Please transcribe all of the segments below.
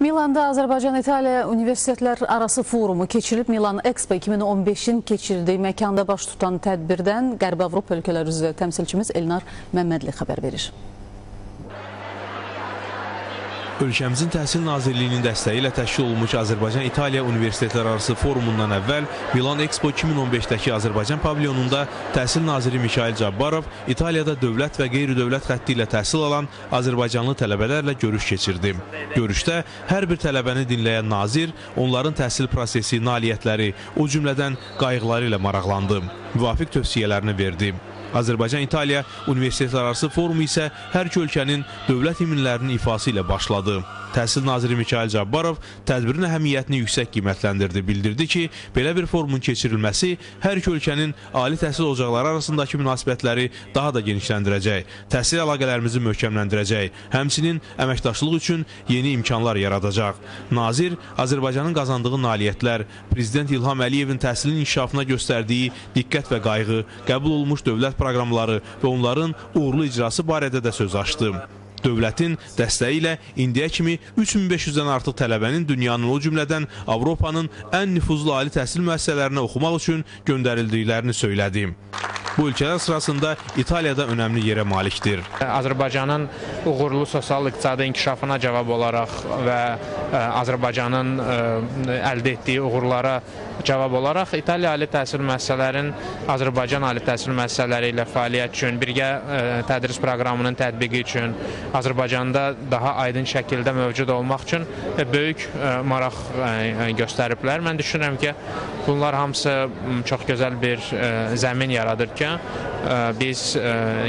Milanda Azərbaycan-İtaliya Universitetlər arası forumu keçirilib. Milan Expo 2015-in keçirildiyi məkanda baş tutan tədbirdən Qərbi Avropa ölkələri üzrə təmsilçimiz Elnar Məmmədli xəbər verir. Ölkəmizin Təhsil Nazirliyinin dəstəyi ilə təşkil olunmuş Azərbaycan-İtaliya Universitetlər arası forumundan əvvəl Milan Expo 2015-dəki Azərbaycan pavilyonunda Təhsil Naziri Mikail Cabbarov İtaliyada dövlət və qeyri-dövlət xətti ilə təhsil alan Azərbaycanlı tələbələrlə görüş keçirdi. Görüşdə hər bir tələbəni dinləyən nazir onların təhsil prosesi, nailiyyətləri, o cümlədən qayğıları ilə maraqlandı. Müvafiq tövsiyələrini verdi. Azərbaycan-İtaliya Universitetlərarası forumu isə hər iki ölkənin dövlət himnlərinin ifası ilə başladı. Təhsil naziri Mikail Cabbarov tədbirin əhəmiyyətini yüksək qiymətləndirdi. Bildirdi ki, belə bir forumun keçirilməsi hər iki ölkənin ali təhsil ocaqları arasındakı münasibətləri daha da genişləndirəcək, təhsil əlaqələrimizi möhkəmləndirəcək, həmçinin əməkdaşlıq üçün yeni imkanlar yaradacaq. Nazir Azərbaycanın qazandığı nailiyyətlər, Prezident İlham Əliyevin təhsilin inkişafına göstərdiyi diqqət və qayğı, qəbul olmuş dövlət proqramları və onların uğurlu icrası barədə də söz açdı. Dövlətin dəstəyi ilə indiyə kimi 3500-dən artıq tələbənin dünyanın o cümlədən Avropanın ən nüfuzlu ali təhsil müəssisələrinə oxumaq üçün göndərildiklərini söylədi. Bu ölkələr sırasında İtaliyada önəmli yerə malikdir. Azərbaycanın uğurlu sosial-iqtisadi inkişafına cavab olaraq və Azərbaycanın əldə etdiyi uğurlara cavab olaraq İtaliya ali təhsil müəssisələrinin Azərbaycan ali təhsil müəssisələri ilə fəaliyyət üçün, birgə tədris proqramının tətbiqi üçün, Azərbaycanda daha aydın şəkildə mövcud olmaq üçün böyük maraq göstəriblər. Mən düşünürəm ki, bunlar hamısı çox gözəl bir zəmin yaradır ki, biz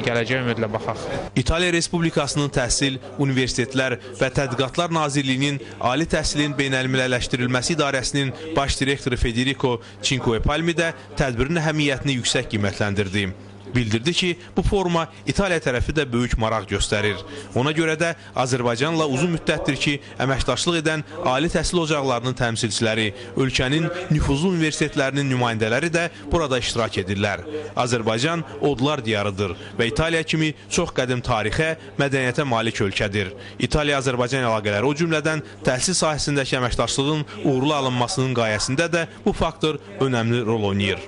gələcək ümidlə baxaq. İtaliya Respublikasının Təhsil, Universitetlər və Tədqiqatlar Nazirliyinin Ali Təhsilin Beynəlmiləlləşdirilməsi İdarəsinin baş direktoru Federico Cinquepalmi də tədbirin əhəmiyyətini yüksək qiymətləndirdi. Bildirdi ki, bu foruma İtaliya tərəfi də böyük maraq göstərir. Ona görə də Azərbaycanla uzun müddətdir ki, əməkdaşlıq edən ali təhsil ocaqlarının təmsilçiləri, ölkənin nüfuzlu universitetlərinin nümayəndələri də burada iştirak edirlər. Azərbaycan odlar diyarıdır və İtaliya kimi çox qədim tarixə, mədəniyyətə malik ölkədir. İtaliya-Azərbaycan əlaqələri o cümlədən təhsil sahəsindəki əməkdaşlığın uğurlu alınmasının qayəsində də bu faktor önəmli rol oynayır.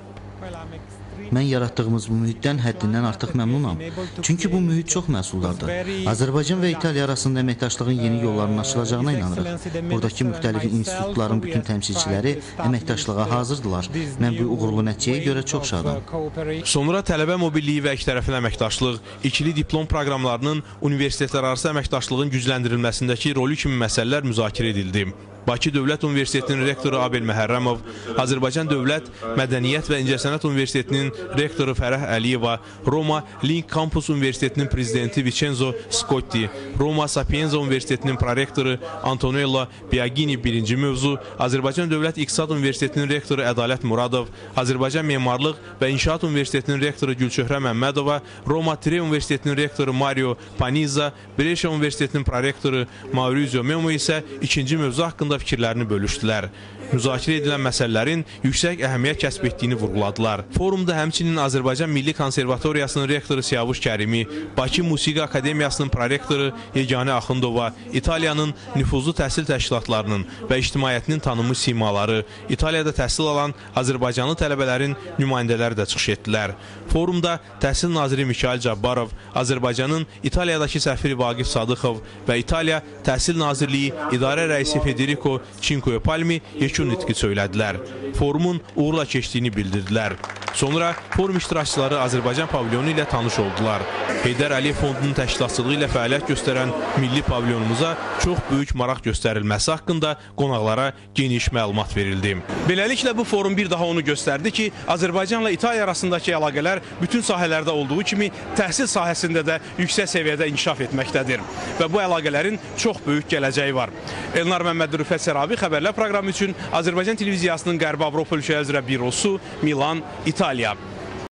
Mən yaratdığımız bu mühitdən həddindən artıq məmnunam. Çünki bu mühit çox məhsuldardır. Azərbaycan və İtaliya arasında əməkdaşlığın yeni yollarının açılacağına inanırıq. Buradakı müxtəlif institutların bütün təmsilçiləri əməkdaşlığa hazırdılar. Mən bu uğurlu nəticəyə görə çox şadam. Sonra tələbə mobilliyi və ikitərəfli əməkdaşlıq, ikili diplom proqramlarının universitetlər arası əməkdaşlığın gücləndirilməsindəki rolü kimi məsələlər müzakirə edildi. Bakı Dövlət Universitetinin rektoru Abel Məhərrəmov, Azərbaycan Dövlət Mədəniyyət və İncəsənət Universitetinin rektoru Fərəh Əliyeva, Roma Link Campus Universitetinin prezidenti Vincenzo Scotti, Roma Sapienza Universitetinin prorektoru Antonella Biagini birinci mövzu, Azərbaycan Dövlət İqtisad Universitetinin rektoru Ədalət Muradov, Azərbaycan Memarlıq və İnşaat Universitetinin rektoru Gülçöhrə Məmmədova, Roma Tre Universitetinin rektoru Mario Paniza, Breşa Universitetinin prorektoru Maurizio Memo isə ikinci mövzu haqqında fikirlərini bölüşdülər. Müzakirə edilən məsələlərin yüksək əhəmiyyət kəsb etdiyini vurğuladılar. Forumda həmçinin Azərbaycan Milli Konservatoriyasının rektoru Siyavuş Kərimi, Bakı Musiqi Akademiyasının prorektoru Yeganə Axundova, İtaliyanın nüfuzlu təhsil təşkilatlarının və ictimaiyyətinin tanınmış simaları, İtaliyada təhsil alan Azərbaycanlı tələbələrin nümayəndələri də çıxış etdilər. Forumda Təhsil naziri Mikail Cabbarov, Azərbaycanın İtaliyadakı səfiri Vaqif Sadıxov və İtaliya Təhsil Nazirliyi İdarə rəisi Federico Cinquepalmi yekun nitqi söylədilər. Forumun uğurla keçdiyini bildirdilər. Sonra forum iştirakçıları Azərbaycan pavilyonu ilə tanış oldular. Heydər Əliyev Fondunun təşkilatçılığı ilə fəaliyyət göstərən milli pavilyonumuza çox böyük maraq göstərilməsi haqqında qonaqlara geniş məlumat verildi. Beləliklə bu forum bir daha onu göstərdi ki, Azərbaycanla İtaliya arasındakı əlaqələr bütün sahələrdə olduğu kimi təhsil sahəsində də yüksək səviyyədə inkişaf etməkdədir və bu əlaqələrin çox böyük gələcəyi var. Elnar Məmməd Rüfət Sərabi xəbərlər proqramı üçün Azərbaycan televiziyasının Qərbi Avropa ölkələri üzrə bürosu Milan, İtaliya.